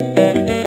Música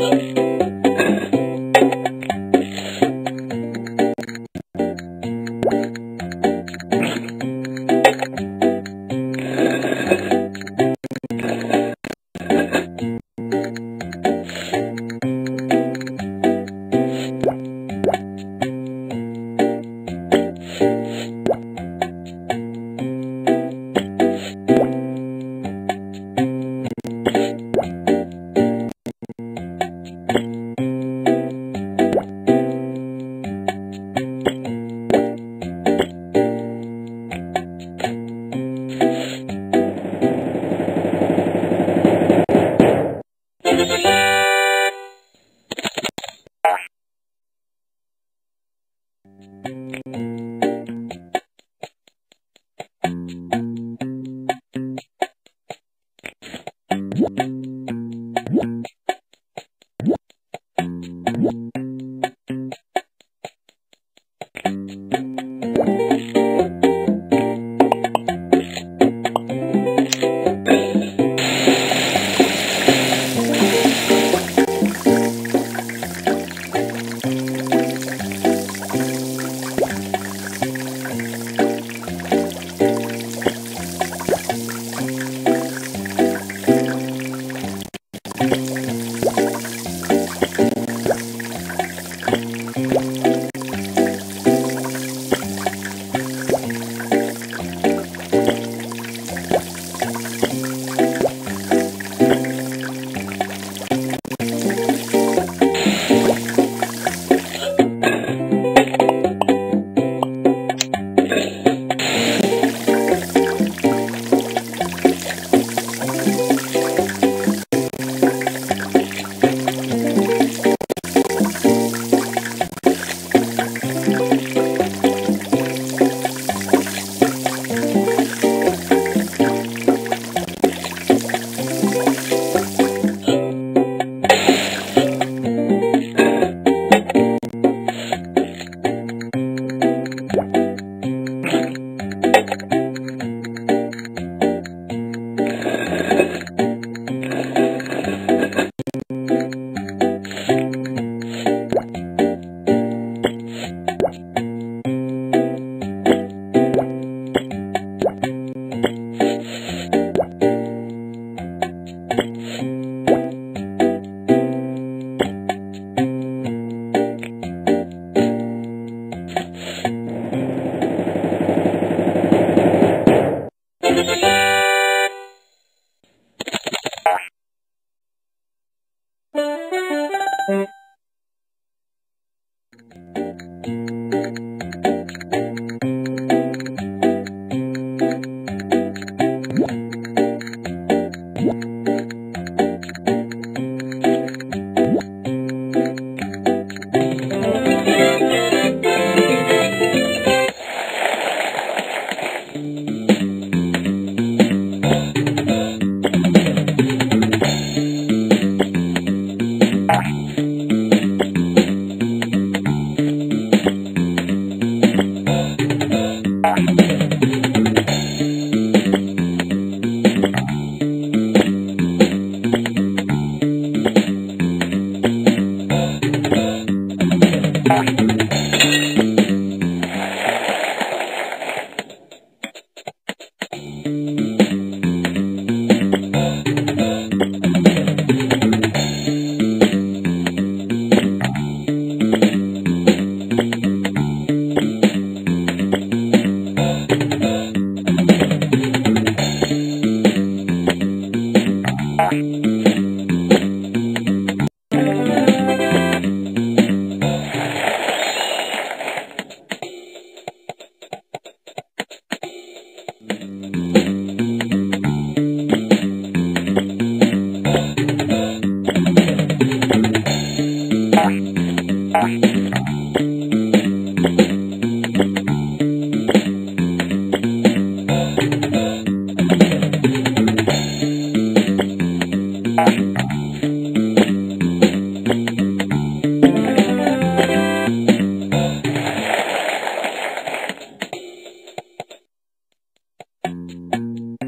money.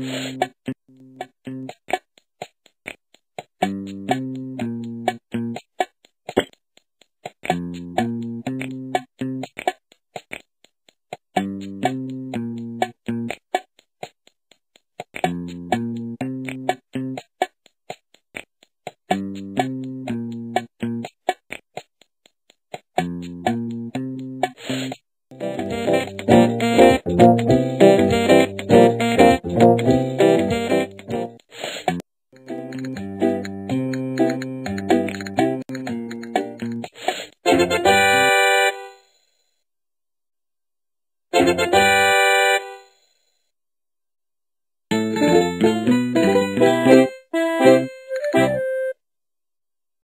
and Thank you.